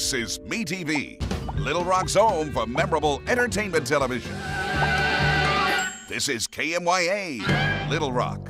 This is MeTV, Little Rock's home for memorable entertainment television. This is KMYA, Little Rock.